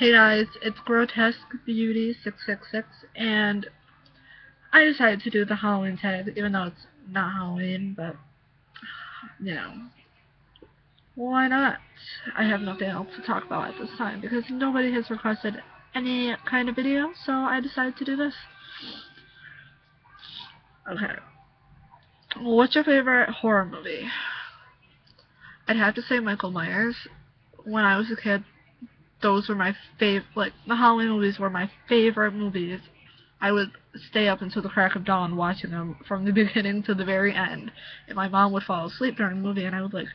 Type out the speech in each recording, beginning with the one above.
Hey guys, it's Grotesque Beauty 666 and I decided to do the Halloween tag even though it's not Halloween, but you know, why not? I have nothing else to talk about at this time because nobody has requested any kind of video, so I decided to do this. Okay. What's your favorite horror movie? I'd have to say Michael Myers. When I was a kid, those were my favorite, like, the Halloween movies were my favorite movies. I would stay up until the crack of dawn watching them from the beginning to the very end. And my mom would fall asleep during the movie, and I would, like,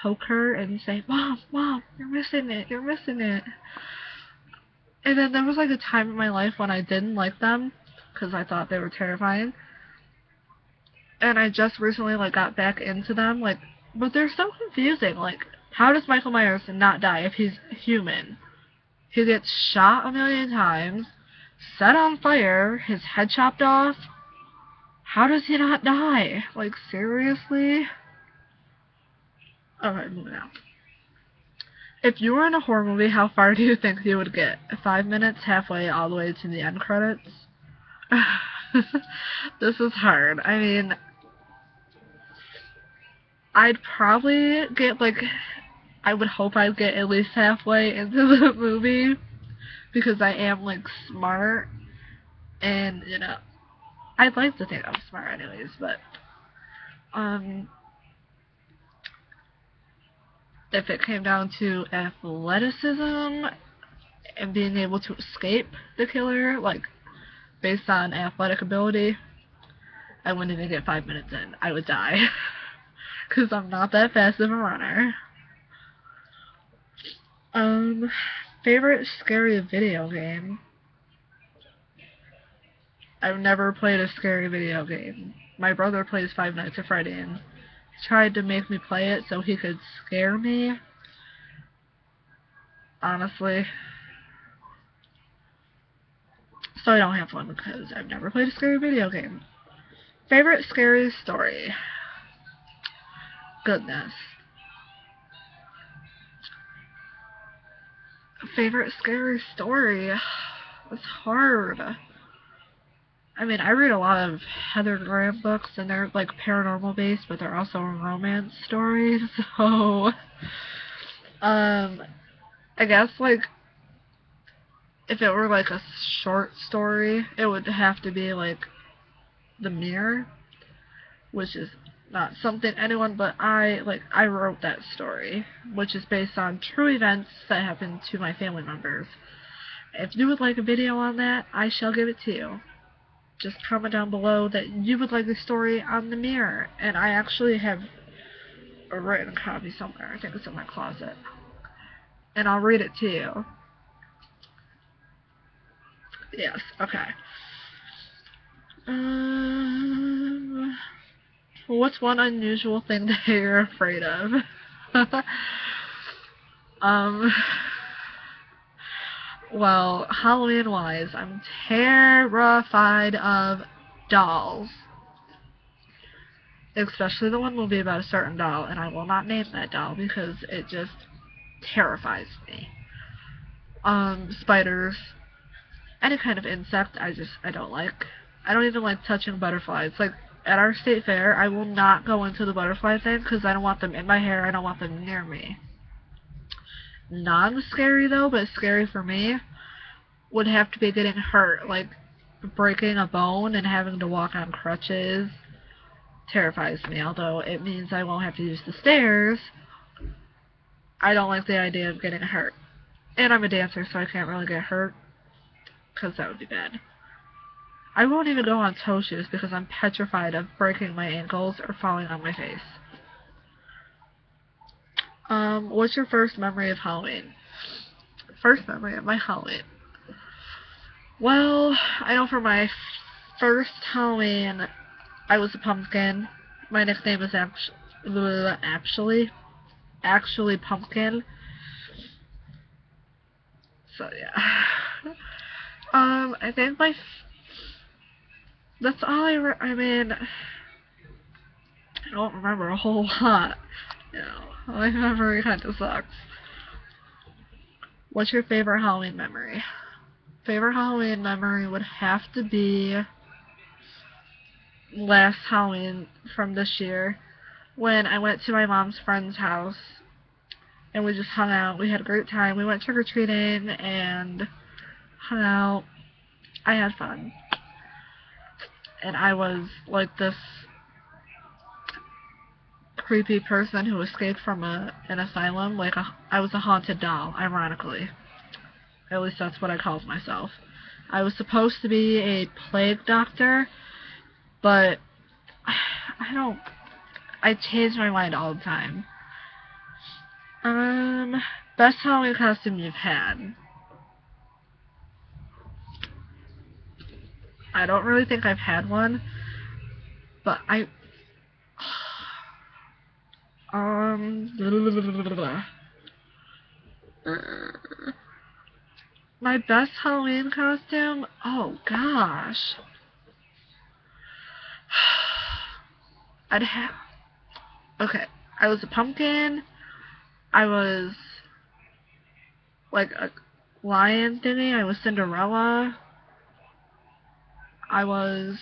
poke her and say, Mom, Mom, you're missing it, you're missing it. And then there was, like, a time in my life when I didn't like them, because I thought they were terrifying. And I just recently, like, got back into them, like, but they're so confusing, like, how does Michael Myers not die if he's human? He gets shot a million times, set on fire, his head chopped off. How does he not die? Like, seriously? Alright, moving on. If you were in a horror movie, how far do you think you would get? Five minutes, halfway, all the way to the end credits? this is hard. I mean, I'd probably get, like, I would hope I'd get at least halfway into the movie because I am like smart and you know I'd like to think I'm smart anyways, but um if it came down to athleticism and being able to escape the killer, like based on athletic ability, I wouldn't even get five minutes in. I would die. Because I'm not that fast of a runner. Um, favorite scary video game? I've never played a scary video game. My brother plays Five Nights at Freddy and tried to make me play it so he could scare me. Honestly. So I don't have one because I've never played a scary video game. Favorite scary story? Goodness. Favorite scary story. It's hard. I mean, I read a lot of Heather Graham books, and they're like paranormal based, but they're also romance stories. So, um, I guess like if it were like a short story, it would have to be like The Mirror, which is not something anyone but I, like, I wrote that story, which is based on true events that happened to my family members. If you would like a video on that, I shall give it to you. Just comment down below that you would like the story on the mirror, and I actually have a written copy somewhere. I think it's in my closet. And I'll read it to you. Yes, okay. Um... What's one unusual thing that you're afraid of? um, well, Halloween wise, I'm terrified of dolls. Especially the one movie about a certain doll, and I will not name that doll because it just terrifies me. Um, spiders, any kind of insect, I just, I don't like. I don't even like touching butterflies. Like, at our state fair, I will not go into the butterfly thing because I don't want them in my hair. I don't want them near me. Non-scary though, but scary for me, would have to be getting hurt, like breaking a bone and having to walk on crutches. Terrifies me, although it means I won't have to use the stairs. I don't like the idea of getting hurt. And I'm a dancer, so I can't really get hurt, because that would be bad. I won't even go on toe shoes because I'm petrified of breaking my ankles or falling on my face. Um, what's your first memory of Halloween? First memory of my Halloween. Well, I know for my first Halloween, I was a pumpkin. My nickname is actually, actually, actually pumpkin. So yeah. um, I think my that's all I, re I mean, I don't remember a whole lot, you know, my memory kind of sucks. What's your favorite Halloween memory? Favorite Halloween memory would have to be last Halloween from this year when I went to my mom's friend's house and we just hung out. We had a great time. We went trick or treating and hung out. I had fun. And I was like this creepy person who escaped from a an asylum. Like a, I was a haunted doll, ironically. At least that's what I called myself. I was supposed to be a plague doctor, but I don't. I change my mind all the time. Um, best Halloween costume you've had. I don't really think I've had one, but I. Um. My best Halloween costume? Oh gosh. I'd have. Okay, I was a pumpkin. I was like a lion thingy. I was Cinderella. I was.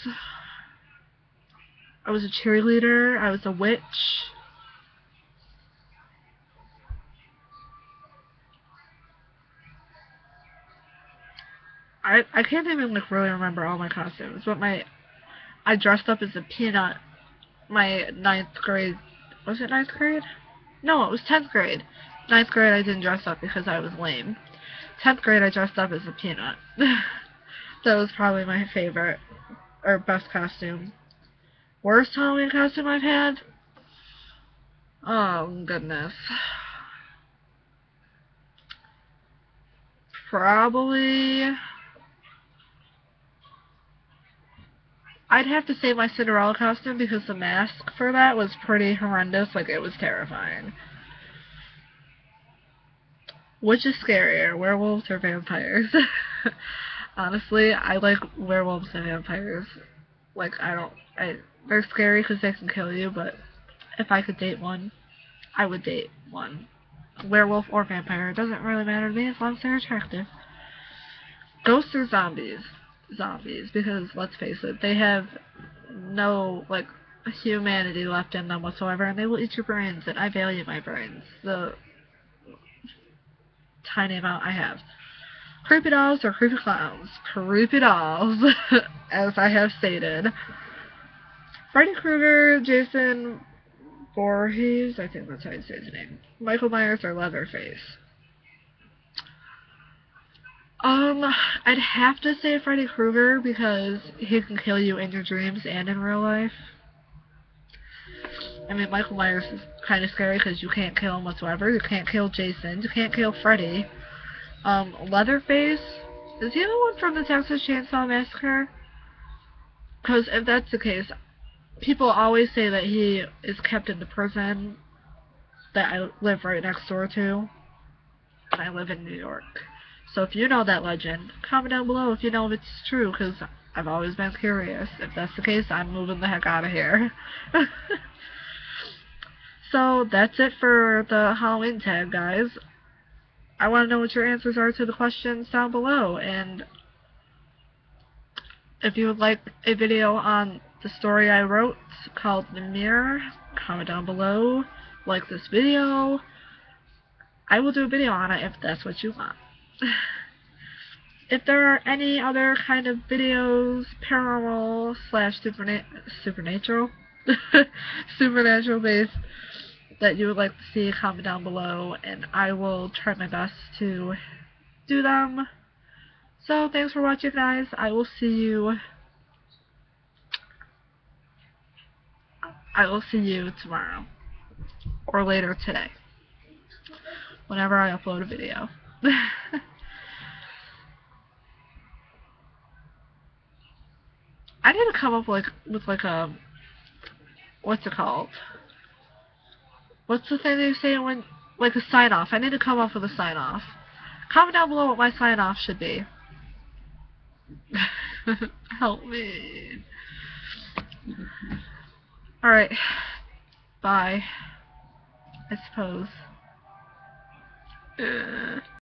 I was a cheerleader. I was a witch. I I can't even like really remember all my costumes, but my I dressed up as a peanut my ninth grade was it ninth grade? No, it was tenth grade. Ninth grade I didn't dress up because I was lame. Tenth grade I dressed up as a peanut. that was probably my favorite or best costume. Worst Halloween costume I've had? Oh goodness. Probably I'd have to say my Cinderella costume because the mask for that was pretty horrendous. Like, it was terrifying. Which is scarier, werewolves or vampires? Honestly, I like werewolves and vampires. Like, I don't... I, they're scary because they can kill you, but if I could date one, I would date one. Werewolf or vampire. It doesn't really matter to me as long as they're attractive. Ghosts or zombies? zombies because let's face it, they have no like humanity left in them whatsoever, and they will eat your brains. And I value my brains, the tiny amount I have. Creepy dolls or creepy clowns? Creepy dolls, as I have stated. Freddy Krueger, Jason Voorhees, I think that's how you say his name. Michael Myers or Leatherface. Um, I'd have to say Freddy Krueger because he can kill you in your dreams and in real life. I mean, Michael Myers is kind of scary because you can't kill him whatsoever. You can't kill Jason. You can't kill Freddy. Um, Leatherface, is he the one from the Texas Chainsaw Massacre? Because if that's the case, people always say that he is kept in the prison that I live right next door to. And I live in New York. So if you know that legend, comment down below if you know if it's true, because I've always been curious. If that's the case, I'm moving the heck out of here. so that's it for the Halloween tag, guys. I want to know what your answers are to the questions down below, and if you would like a video on the story I wrote called The Mirror, comment down below, like this video. I will do a video on it if that's what you want. if there are any other kind of videos, paranormal slash superna supernatural, supernatural based, that you would like to see, comment down below, and I will try my best to do them. So, thanks for watching, guys. I will see you. I will see you tomorrow. Or later today. Whenever I upload a video. I need to come up like with like a what's it called? What's the thing they say when like a sign off? I need to come up with a sign off. Comment down below what my sign off should be. Help me. Alright. Bye. I suppose. Uh.